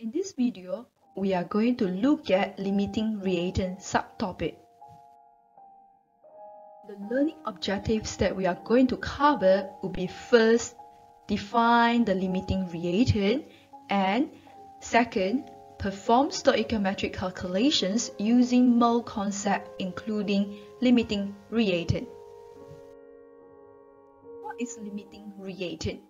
In this video, we are going to look at limiting reagent subtopic. The learning objectives that we are going to cover will be first, define the limiting reagent and second, perform stoichiometric calculations using mole concept including limiting reagent. What is limiting reagent?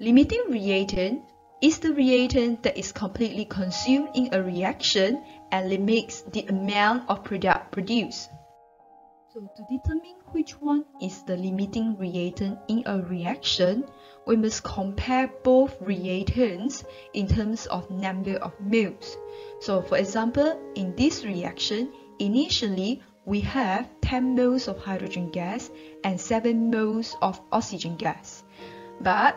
Limiting reagent is the reagent that is completely consumed in a reaction and limits the amount of product produced. So to determine which one is the limiting reagent in a reaction, we must compare both reagents in terms of number of moles. So for example, in this reaction, initially we have 10 moles of hydrogen gas and 7 moles of oxygen gas. But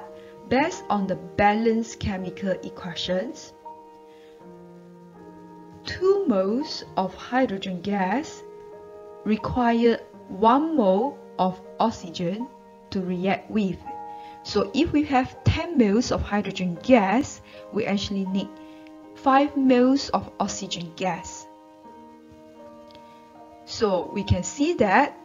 based on the balanced chemical equations, 2 moles of hydrogen gas require 1 mole of oxygen to react with. So if we have 10 moles of hydrogen gas, we actually need 5 moles of oxygen gas. So we can see that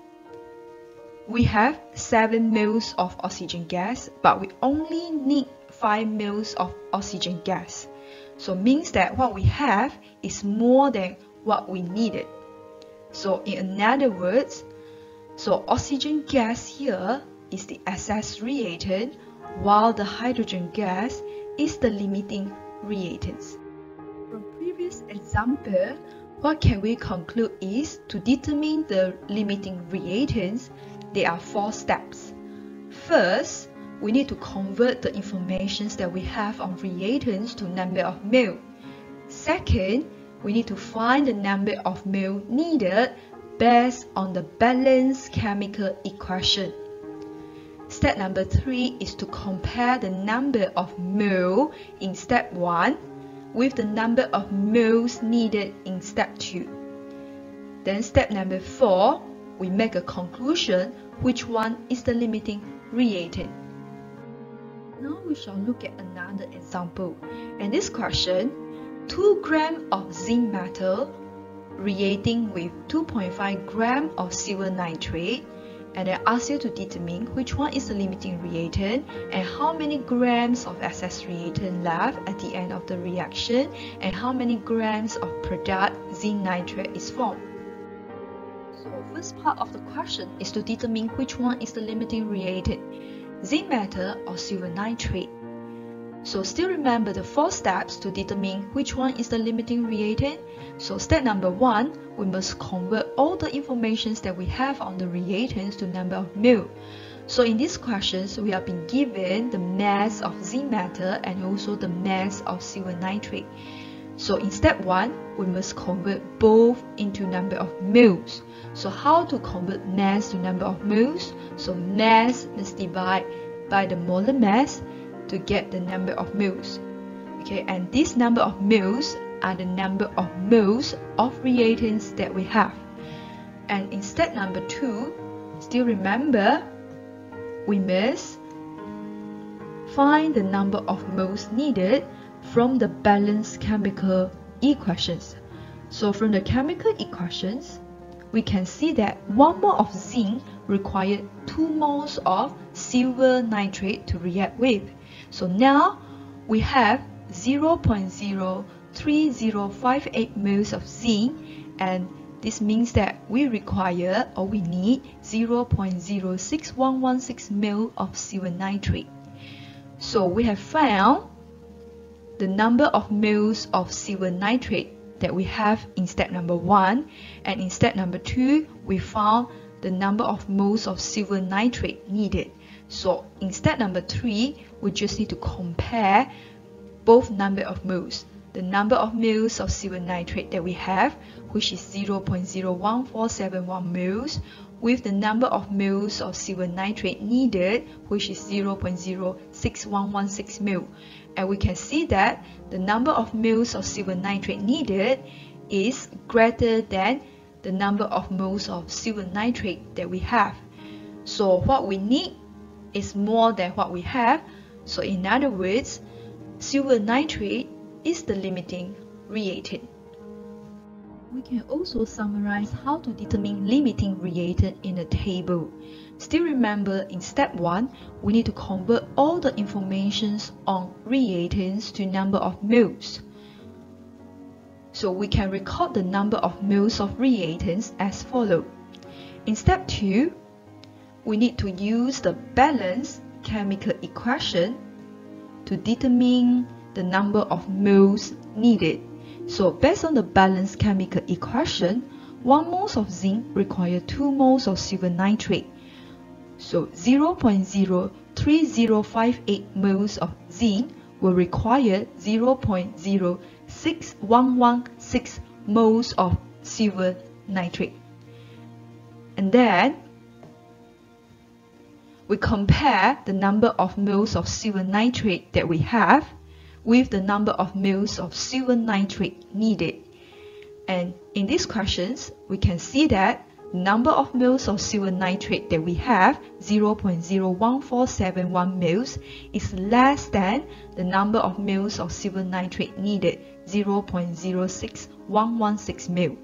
we have 7 moles of oxygen gas, but we only need 5 moles of oxygen gas. So means that what we have is more than what we needed. So in other words, so oxygen gas here is the excess reagent, while the hydrogen gas is the limiting reagents. From previous example, what can we conclude is to determine the limiting reagents, there are four steps. First, we need to convert the informations that we have on reagents to number of mole. Second, we need to find the number of mole needed based on the balanced chemical equation. Step number 3 is to compare the number of mole in step 1 with the number of moles needed in step 2. Then step number 4, we make a conclusion which one is the limiting reagent. Now we shall look at another example. In this question, 2 grams of zinc metal reacting with 2.5 gram of silver nitrate and I ask you to determine which one is the limiting reagent and how many grams of excess reagent left at the end of the reaction and how many grams of product zinc nitrate is formed. First part of the question is to determine which one is the limiting reagent, zinc metal or silver nitrate. So still remember the four steps to determine which one is the limiting reagent. So step number one, we must convert all the informations that we have on the reagents to number of mole. So in these questions, we have been given the mass of zinc metal and also the mass of silver nitrate. So in step 1, we must convert both into number of moles. So how to convert mass to number of moles? So mass must divide by the molar mass to get the number of moles. Okay, and this number of moles are the number of moles of reagents that we have. And in step number 2, still remember, we must find the number of moles needed from the balanced chemical equations. So from the chemical equations, we can see that 1 mole of zinc required 2 moles of silver nitrate to react with. So now we have 0.03058 moles of zinc and this means that we require or we need 0.06116 mole of silver nitrate. So we have found the number of moles of silver nitrate that we have in step number 1 and in step number 2 we found the number of moles of silver nitrate needed. So in step number 3 we just need to compare both number of moles. The number of moles of silver nitrate that we have, which is 0.01471 moles, with the number of moles of silver nitrate needed, which is 0.06116 mole. And we can see that the number of moles of silver nitrate needed is greater than the number of moles of silver nitrate that we have. So what we need is more than what we have. So in other words, silver nitrate is the limiting reagent. We can also summarize how to determine limiting reagent in a table. Still remember in step 1, we need to convert all the informations on reagents to number of moles. So we can record the number of moles of reagents as follows. In step 2, we need to use the balanced chemical equation to determine the number of moles needed. So based on the balanced chemical equation, 1 moles of zinc require 2 moles of silver nitrate. So 0.03058 moles of zinc will require 0.06116 moles of silver nitrate. And then we compare the number of moles of silver nitrate that we have with the number of moles of silver nitrate needed. And in these questions, we can see that the number of moles of silver nitrate that we have, 0.01471 moles, is less than the number of moles of silver nitrate needed, 0.06116 mole.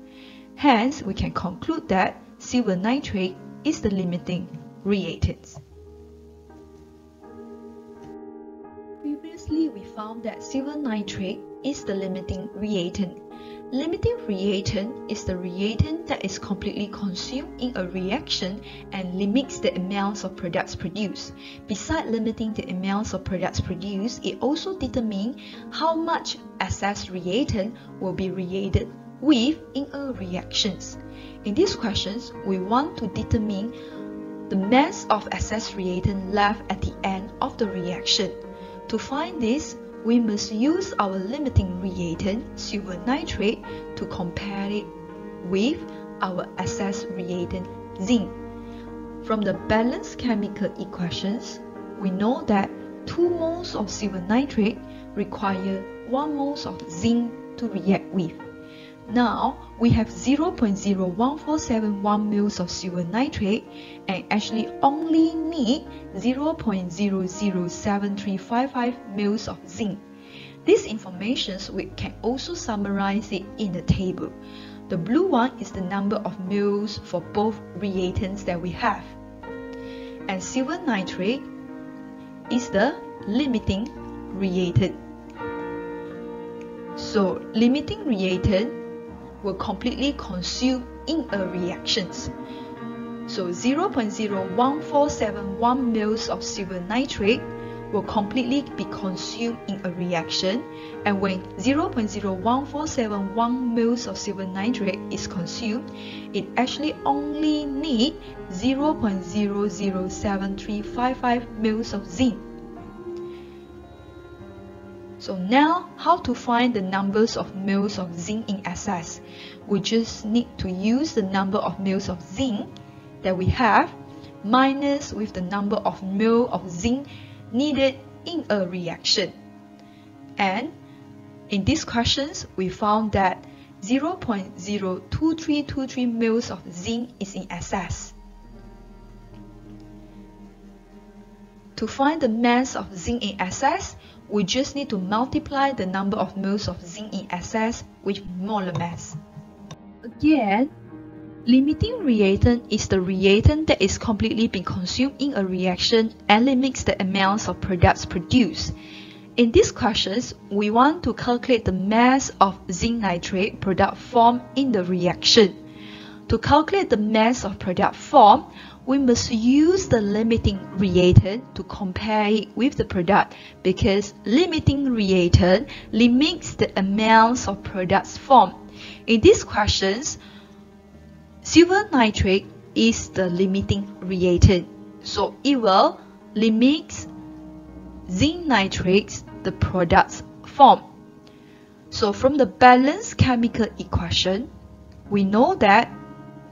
Hence, we can conclude that silver nitrate is the limiting reagent. Previously, we found that silver nitrate is the limiting reagent. Limiting reagent is the reagent that is completely consumed in a reaction and limits the amounts of products produced. Besides limiting the amounts of products produced, it also determines how much excess reagent will be reacted with in a reactions. In these questions, we want to determine the mass of excess reagent left at the end of the reaction. To find this, we must use our limiting reagent, silver nitrate, to compare it with our excess reagent, zinc. From the balanced chemical equations, we know that 2 moles of silver nitrate require 1 moles of zinc to react with. Now, we have 0.01471 moles of silver nitrate and actually only need 0.007355 moles of zinc. These informations we can also summarize it in the table. The blue one is the number of moles for both reagents that we have. And silver nitrate is the limiting reagent. So limiting reagent will completely consumed in a reactions. So 0.01471 moles of silver nitrate will completely be consumed in a reaction and when 0.01471 moles of silver nitrate is consumed, it actually only need 0.007355 moles of zinc so now, how to find the numbers of moles of zinc in excess? We just need to use the number of moles of zinc that we have minus with the number of moles of zinc needed in a reaction. And in these questions, we found that 0.02323 moles of zinc is in excess. To find the mass of zinc in excess, we just need to multiply the number of moles of zinc in excess with molar mass. Again, limiting reagent is the reagent that is completely being consumed in a reaction and limits the amounts of products produced. In these questions, we want to calculate the mass of zinc nitrate product formed in the reaction. To calculate the mass of product formed, we must use the limiting reagent to compare it with the product because limiting reagent limits the amounts of products formed. In these questions, silver nitrate is the limiting reagent, so it will limit zinc nitrates, the products formed. So from the balanced chemical equation, we know that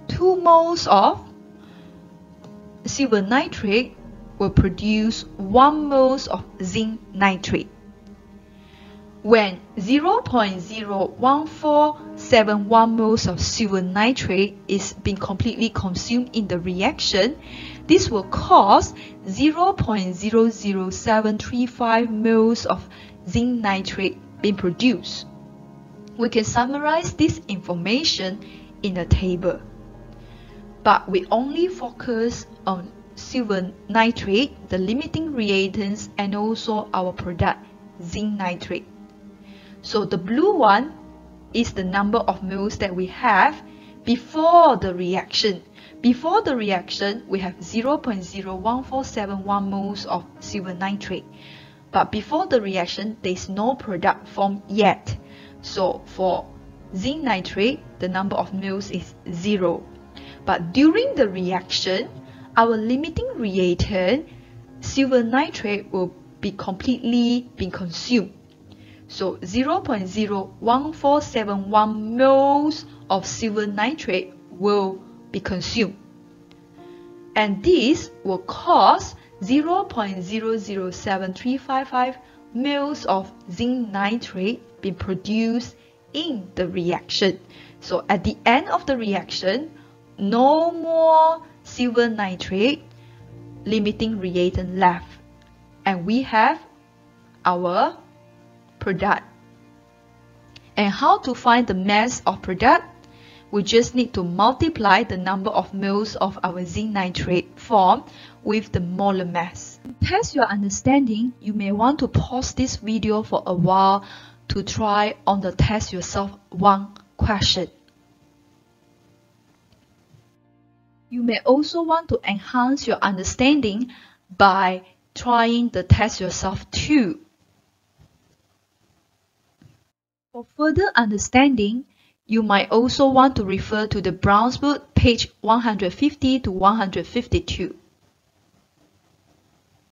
2 moles of silver nitrate will produce 1 moles of zinc nitrate. When 0.01471 moles of silver nitrate is being completely consumed in the reaction, this will cause 0.00735 moles of zinc nitrate being produced. We can summarize this information in a table. But we only focus on silver nitrate, the limiting reactants, and also our product, zinc nitrate. So the blue one is the number of moles that we have before the reaction. Before the reaction, we have 0.01471 moles of silver nitrate. But before the reaction, there is no product formed yet. So for zinc nitrate, the number of moles is 0. But during the reaction, our limiting reagent, silver nitrate, will be completely been consumed. So 0.01471 moles of silver nitrate will be consumed. And this will cause 0.007355 moles of zinc nitrate be produced in the reaction. So at the end of the reaction, no more silver nitrate limiting reagent left. And we have our product. And how to find the mass of product? We just need to multiply the number of moles of our zinc nitrate formed with the molar mass. Test your understanding, you may want to pause this video for a while to try on the test yourself one question. You may also want to enhance your understanding by trying the test yourself too. For further understanding, you might also want to refer to the Brown's book, page 150 to 152.